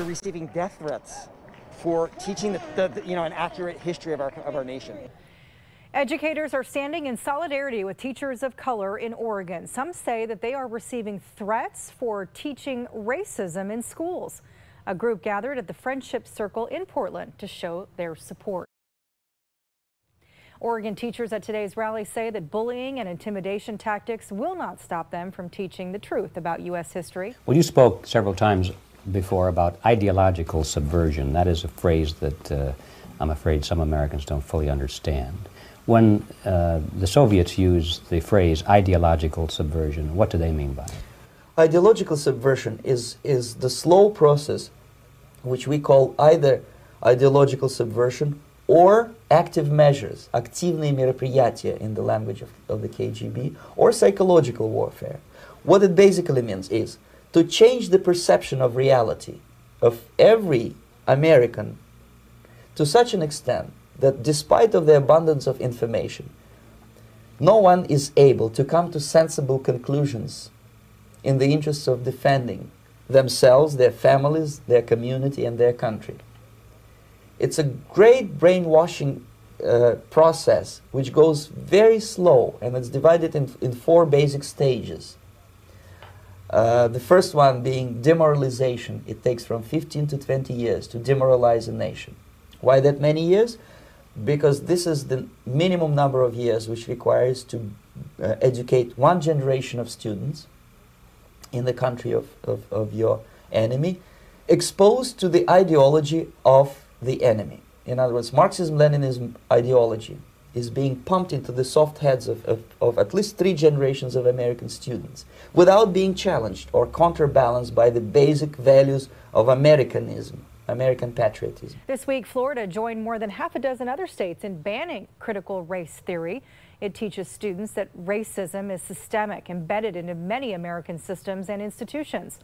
They're receiving death threats for teaching the, the, the, you know, an accurate history of our, of our nation. Educators are standing in solidarity with teachers of color in Oregon. Some say that they are receiving threats for teaching racism in schools. A group gathered at the Friendship Circle in Portland to show their support. Oregon teachers at today's rally say that bullying and intimidation tactics will not stop them from teaching the truth about U.S. history. Well, you spoke several times before about ideological subversion. That is a phrase that uh, I'm afraid some Americans don't fully understand. When uh, the Soviets used the phrase ideological subversion, what do they mean by it? Ideological subversion is, is the slow process which we call either ideological subversion or active measures, активные мероприятия in the language of, of the KGB, or psychological warfare. What it basically means is to change the perception of reality of every American to such an extent that despite of the abundance of information, no one is able to come to sensible conclusions in the interests of defending themselves, their families, their community, and their country. It's a great brainwashing uh, process which goes very slow and it's divided in, in four basic stages. Uh, the first one being demoralization. It takes from 15 to 20 years to demoralize a nation. Why that many years? Because this is the minimum number of years which requires to uh, educate one generation of students in the country of, of, of your enemy, exposed to the ideology of the enemy. In other words, Marxism-Leninism ideology is being pumped into the soft heads of, of, of, at least three generations of American students without being challenged or counterbalanced by the basic values of Americanism, American patriotism. This week, Florida joined more than half a dozen other states in banning critical race theory. It teaches students that racism is systemic, embedded into many American systems and institutions.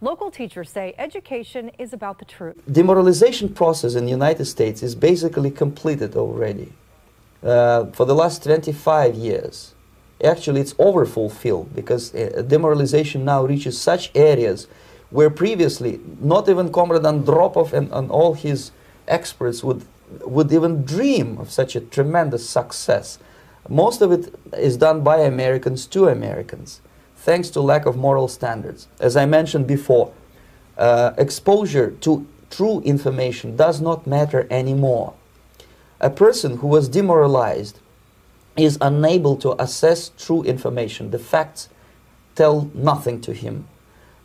Local teachers say education is about the truth. Demoralization process in the United States is basically completed already. Uh, for the last 25 years, actually it's overfulfilled because uh, demoralization now reaches such areas where previously not even Comrade Andropov and, and all his experts would, would even dream of such a tremendous success. Most of it is done by Americans to Americans thanks to lack of moral standards. As I mentioned before, uh, exposure to true information does not matter anymore. A person who was demoralized is unable to assess true information. The facts tell nothing to him.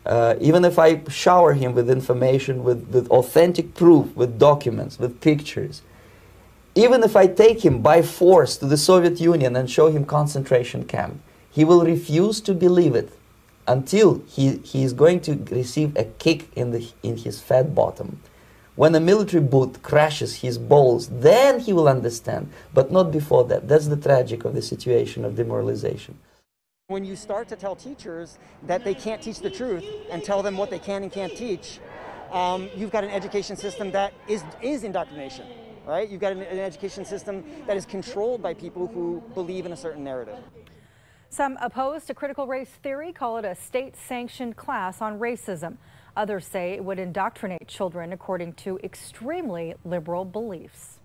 Uh, even if I shower him with information, with, with authentic proof, with documents, with pictures, even if I take him by force to the Soviet Union and show him concentration camp, he will refuse to believe it until he, he is going to receive a kick in, the, in his fat bottom. When a military boot crashes his balls, then he will understand, but not before that. That's the tragic of the situation of demoralization. When you start to tell teachers that they can't teach the truth and tell them what they can and can't teach, um, you've got an education system that is, is indoctrination, right? You've got an, an education system that is controlled by people who believe in a certain narrative. Some opposed to critical race theory call it a state-sanctioned class on racism. Others say it would indoctrinate children according to extremely liberal beliefs.